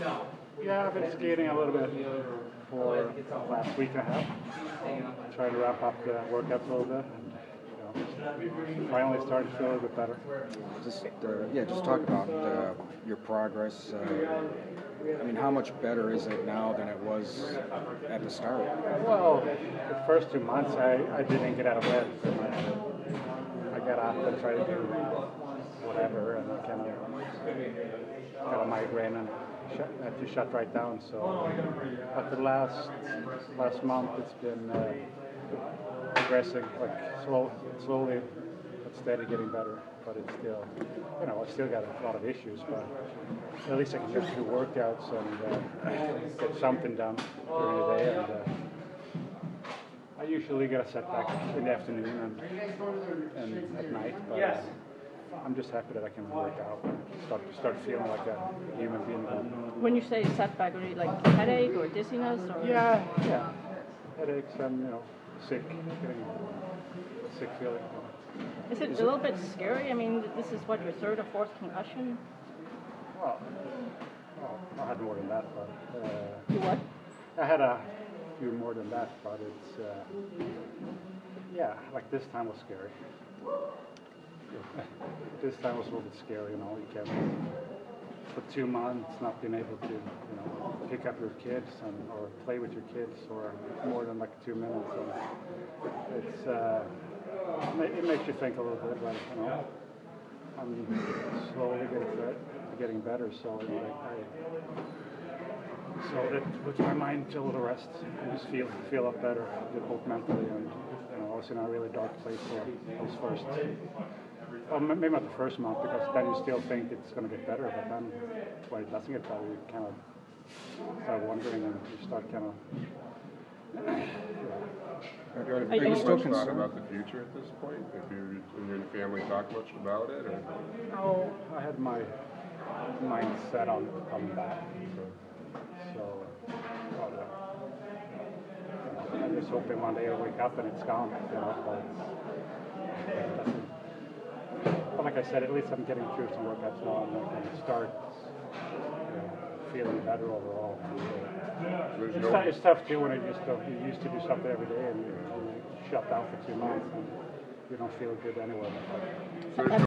Yeah, I've been skating a little bit for the last week and a half. Trying to wrap up the workouts a little bit. And, you know, finally starting to feel a little bit better. Just uh, yeah, just talk about uh, your progress. Uh, I mean, how much better is it now than it was at the start? Well, the first two months I, I didn't get out of bed. I got up and tried to do whatever, and I kind of got a migraine and shut, had to shut right down. So, but the last last month it's been uh, progressing, like slow, slowly but steady, getting better. But it's still, you know, I still got a lot of issues, but at least I can just do workouts and uh, get something done during the day. And uh, I usually get a setback in the afternoon and, and at night, but uh, I'm just happy that I can work out and start start feeling like a human being again. When you say setback, are you like headache or dizziness or? Yeah, yeah. Headaches and, you know, sick, getting sick feeling. Is it a little bit scary? I mean, this is what your third or fourth concussion. Well, well, I had more than that, but uh, You what? I had a few more than that, but it's, uh, yeah, like this time was scary. this time was a little bit scary, you know, you can, for two months, not being able to, you know, pick up your kids and, or play with your kids for more than like two minutes. And it's, uh, it makes you think a little bit, like, you know, I'm slowly getting, getting better, so you know, I, so that puts my mind to a little rest and just feel feel up better, both mentally and was in a really dark place for those first. Well, maybe not the first month because then you still think it's going to get better, but then when it doesn't get better, you kind of start wondering and you start kind of. Are, are, Are are you you- still concerned? about the future at this point? Have you and your family talked much about it? Or? No, I had my mind set on coming back. So, just hoping one day I'll wake up and it's gone. You know, but, but like I said, at least I'm getting through some workouts now and I can start you know, feeling better overall. It's, no, tou- it's tough too when you just you used to do something every day and you, you shut down for two months and you don't feel good anyway.